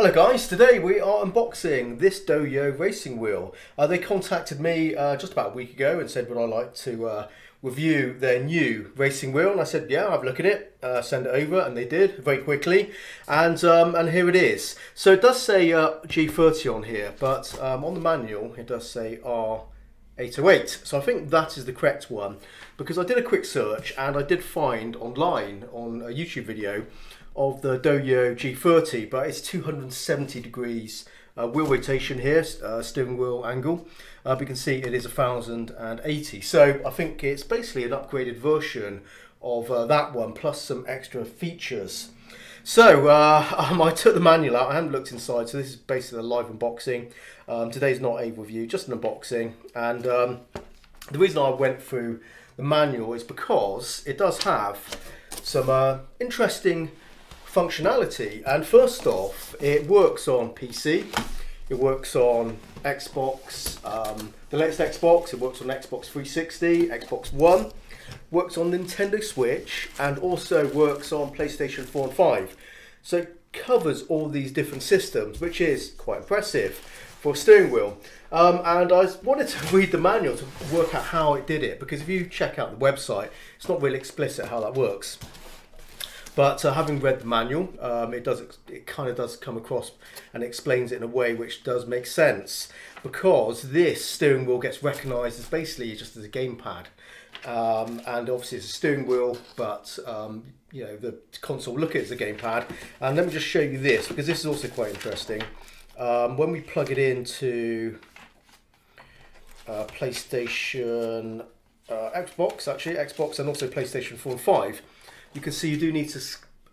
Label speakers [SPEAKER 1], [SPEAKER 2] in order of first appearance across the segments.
[SPEAKER 1] Hello guys, today we are unboxing this Doyo racing wheel. Uh, they contacted me uh, just about a week ago and said would I like to uh, review their new racing wheel? And I said yeah, I've a look at it, uh, send it over and they did very quickly. And um, and here it is. So it does say uh, G30 on here but um, on the manual it does say R808 so I think that is the correct one because I did a quick search and I did find online on a YouTube video of the Doyo G30, but it's 270 degrees uh, wheel rotation here, uh, steering wheel angle. Uh, we can see it is 1080. So I think it's basically an upgraded version of uh, that one, plus some extra features. So uh, um, I took the manual out, I haven't looked inside, so this is basically a live unboxing. Um, today's not a review, just an unboxing. And um, the reason I went through the manual is because it does have some uh, interesting functionality. And first off, it works on PC, it works on Xbox, um, the latest Xbox, it works on Xbox 360, Xbox One, works on Nintendo Switch, and also works on PlayStation 4 and 5. So it covers all these different systems, which is quite impressive for a steering wheel. Um, and I wanted to read the manual to work out how it did it, because if you check out the website, it's not really explicit how that works. But uh, having read the manual, um, it does it kind of does come across and explains it in a way which does make sense because this steering wheel gets recognised as basically just as a gamepad. Um, and obviously it's a steering wheel, but um, you know the console look at it as a gamepad. And let me just show you this because this is also quite interesting. Um, when we plug it into uh, PlayStation, uh, Xbox actually, Xbox and also PlayStation 4 and 5, you can see you do need to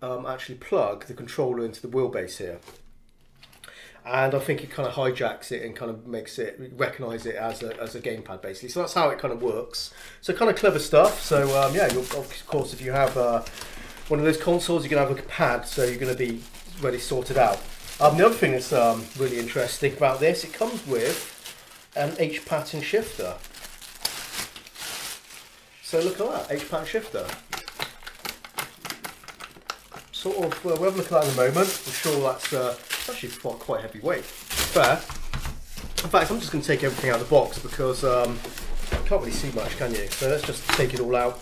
[SPEAKER 1] um, actually plug the controller into the wheelbase here. And I think it kind of hijacks it and kind of makes it recognize it as a, as a gamepad basically. So that's how it kind of works. So kind of clever stuff. So um, yeah, of course, if you have uh, one of those consoles, you're gonna have a pad, so you're gonna be ready sorted out. Um, the other thing that's um, really interesting about this, it comes with an H pattern shifter. So look at that, H pattern shifter sort of, well, we'll have a look at that in a moment. I'm sure that's uh, actually quite, quite heavy weight. Fair. In fact, I'm just going to take everything out of the box because um, you can't really see much, can you? So let's just take it all out.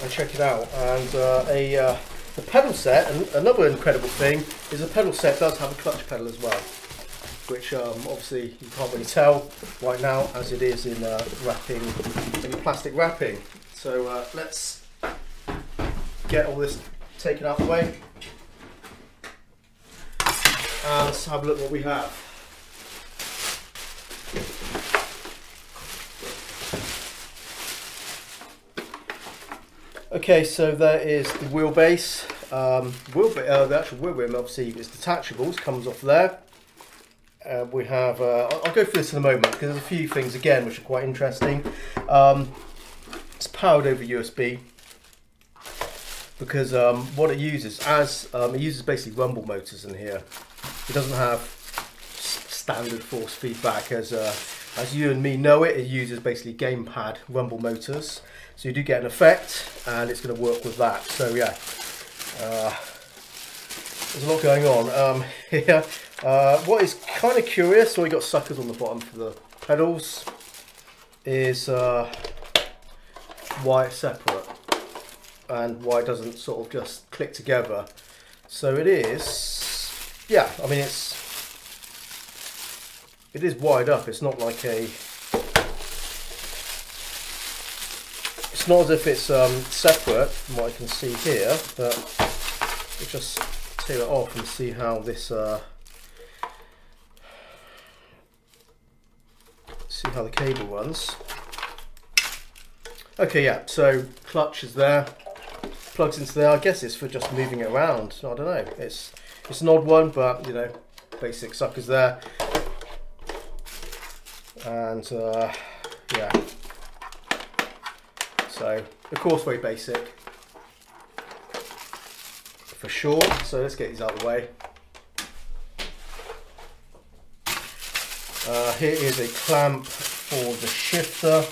[SPEAKER 1] And check it out. And uh, a uh, the pedal set, and another incredible thing, is the pedal set does have a clutch pedal as well. Which um, obviously you can't really tell right now as it is in uh, wrapping, in plastic wrapping. So uh, let's get all this taken out of the way. Let's have a look what we have. Okay, so there is the wheelbase. Um, wheel, uh, the actual wheel rim obviously is detachable, comes off there. Uh, we have, uh, I'll go through this in a moment because there's a few things again which are quite interesting. Um, powered over USB because um, what it uses as um, it uses basically rumble motors in here. It doesn't have standard force feedback as uh, as you and me know it. It uses basically gamepad rumble motors, so you do get an effect, and it's going to work with that. So yeah, uh, there's a lot going on um, here. Uh, what is kind of curious, so we got suckers on the bottom for the pedals, is uh, why it's separate and why it doesn't sort of just click together. So it is, yeah, I mean it's, it is wide up, it's not like a, it's not as if it's um, separate from what I can see here, but we'll just tear it off and see how this, uh, see how the cable runs. Okay, yeah, so clutch is there, plugs into there. I guess it's for just moving around. I don't know. It's it's an odd one, but you know, basic suckers there. And uh, yeah, so of course very basic for sure. So let's get these out of the way. Uh, here is a clamp for the shifter.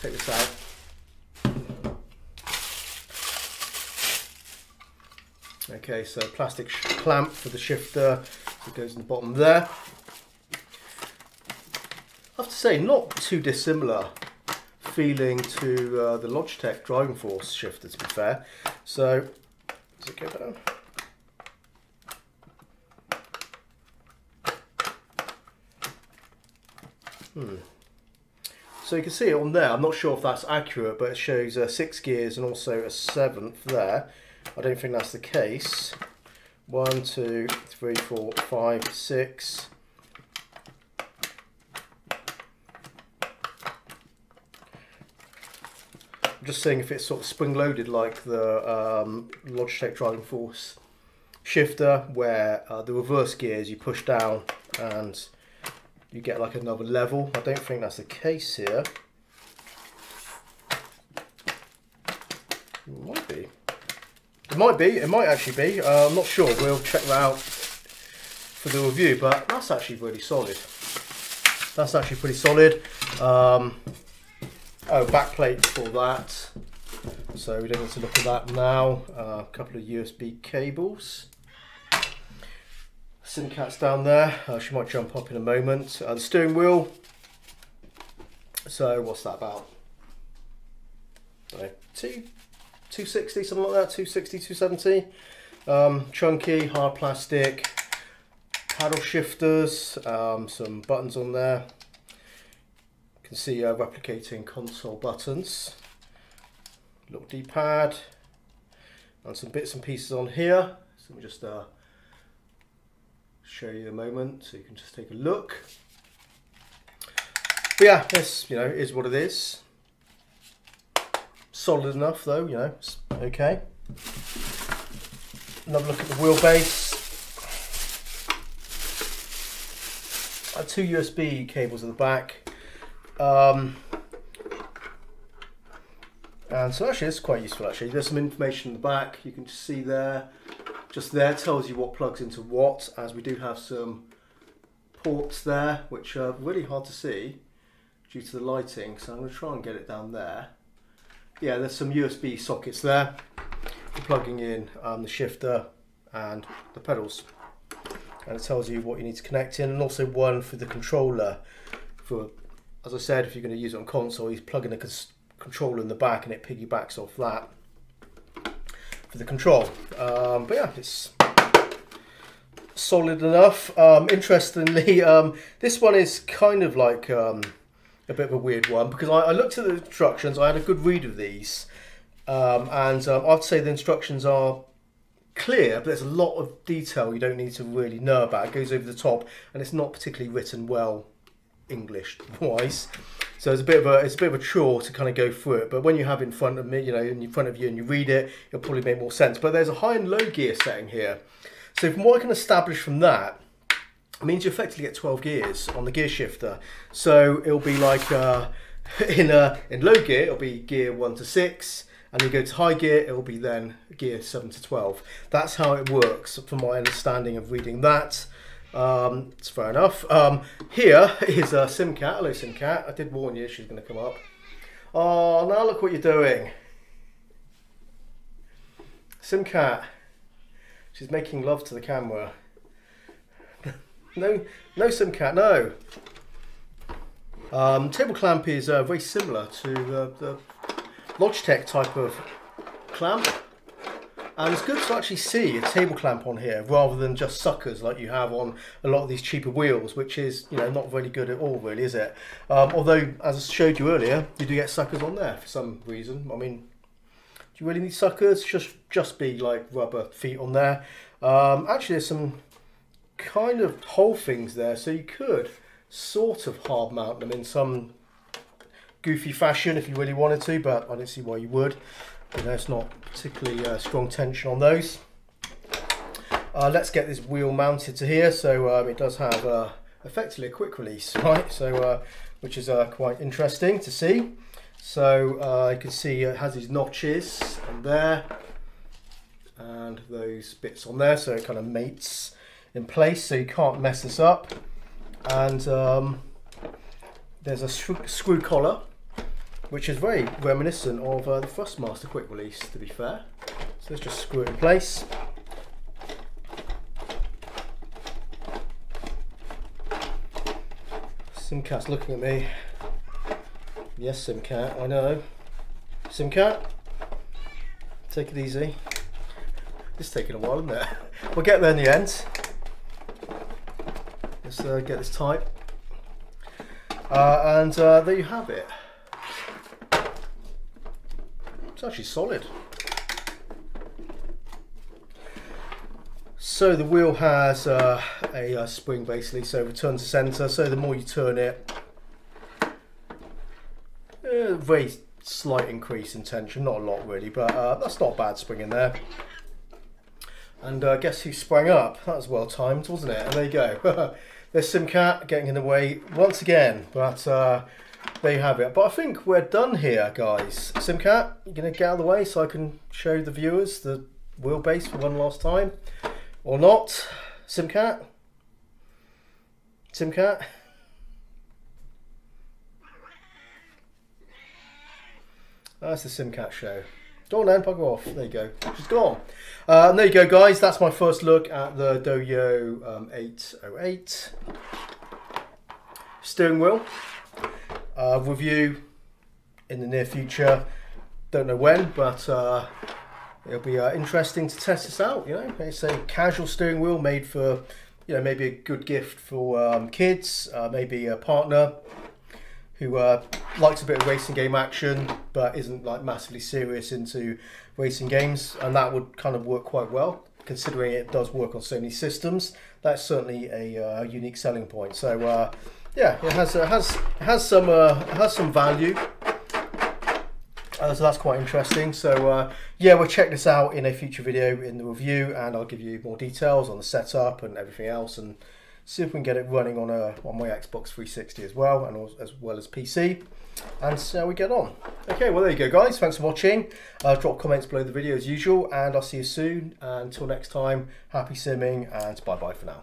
[SPEAKER 1] Take this out. Okay, so plastic clamp for the shifter. It goes in the bottom there. I have to say, not too dissimilar feeling to uh, the Logitech Driving Force shifter, to be fair. So, does it go down? Hmm. So you can see it on there. I'm not sure if that's accurate, but it shows uh, six gears and also a seventh there. I don't think that's the case. One, two, three, four, five, six. I'm just seeing if it's sort of spring loaded like the um, Logitech Driving Force shifter where uh, the reverse gears you push down and you get like another level. I don't think that's the case here. It might be. It might be. It might actually be. Uh, I'm not sure. We'll check that out for the review. But that's actually really solid. That's actually pretty solid. Um, oh, back plate for that. So we don't need to look at that now. Uh, a couple of USB cables. Simcat's down there. Uh, she might jump up in a moment. Uh, the steering wheel. So what's that about? Know, two, 260, something like that. 260, 270. Um, chunky, hard plastic. Paddle shifters. Um, some buttons on there. You can see uh, replicating console buttons. Little D-pad. And some bits and pieces on here. So let me just uh, show you a moment so you can just take a look. But yeah, this, you know, is what it is. Solid enough though, you know, okay. Another look at the wheelbase. Uh, two USB cables at the back. Um, and so actually it's quite useful actually. There's some information in the back, you can just see there just there tells you what plugs into what as we do have some ports there which are really hard to see due to the lighting so I'm going to try and get it down there. Yeah there's some USB sockets there. For plugging in um, the shifter and the pedals. And it tells you what you need to connect in and also one for the controller. For as I said if you're going to use it on console you plug in a controller in the back and it piggybacks off that for the control. Um, but yeah, it's solid enough. Um, interestingly, um, this one is kind of like um, a bit of a weird one because I, I, looked at the instructions. I had a good read of these, um, and um, I'd say the instructions are clear, but there's a lot of detail you don't need to really know about. It goes over the top, and it's not particularly written well English wise. So it's a bit of a it's a bit of a chore to kind of go through it. But when you have in front of me, you know, in front of you and you read it, it'll probably make more sense. But there's a high and low gear setting here. So from what I can establish from that, it means you effectively get 12 gears on the gear shifter. So it'll be like uh, in a, in low gear, it'll be gear one to six, and you go to high gear, it'll be then gear seven to 12. That's how it works from my understanding of reading that. Um, it's fair enough. Um, here is a Simcat. Hello, Simcat. I did warn you she's going to come up. Oh, now look what you're doing. Simcat. She's making love to the camera. no, no Simcat, no. Um, table clamp is uh, very similar to the, the Logitech type of clamp. And it's good to actually see a table clamp on here rather than just suckers like you have on a lot of these cheaper wheels, which is, you know, not really good at all, really, is it? Um, although, as I showed you earlier, you do get suckers on there for some reason. I mean, do you really need suckers? Just, just be like rubber feet on there. Um, actually, there's some kind of hole things there, so you could sort of hard mount them in some goofy fashion if you really wanted to, but I don't see why you would. You know, it's not particularly uh, strong tension on those. Uh, let's get this wheel mounted to here. So um, it does have uh, effectively a quick release, right? So uh, which is uh, quite interesting to see. So uh, you can see it has these notches on there and those bits on there. So it kind of mates in place so you can't mess this up. And um, there's a screw collar which is very reminiscent of uh, the Thrustmaster quick release, to be fair. So let's just screw it in place. Simcat's looking at me. Yes, Simcat, I know. Simcat, take it easy. It's taking a while, isn't it? We'll get there in the end. Let's uh, get this tight. Uh, and uh, there you have it. It's actually solid. So the wheel has uh, a, a, spring basically, so return to center. So the more you turn it, uh, very slight increase in tension, not a lot really, but uh, that's not bad spring in there. And uh, guess who sprang up? That was well timed, wasn't it? And there you go. There's Simcat getting in the way once again, but uh, there you have it. But I think we're done here, guys. Simcat, you're gonna get out of the way so I can show the viewers the wheelbase for one last time, or not? Simcat, Simcat. That's the Simcat show. On then, bugger off. There you go. She's gone. Uh, there you go, guys. That's my first look at the Doyo um, 808 steering wheel. Uh, review in the near future. Don't know when, but uh, it'll be uh, interesting to test this out. You know, it's a casual steering wheel made for, you know, maybe a good gift for um, kids, uh, maybe a partner who uh, likes a bit of racing game action but isn't like massively serious into racing games, and that would kind of work quite well considering it does work on so many systems. That's certainly a uh, unique selling point. So yeah, it has uh, has has some uh, has some value. Uh, so that's quite interesting. So uh, yeah, we'll check this out in a future video in the review, and I'll give you more details on the setup and everything else, and see if we can get it running on a on my Xbox 360 as well, and as well as PC, and how we get on. Okay, well there you go, guys. Thanks for watching. Uh, drop comments below the video as usual, and I'll see you soon. Until next time, happy simming, and bye bye for now.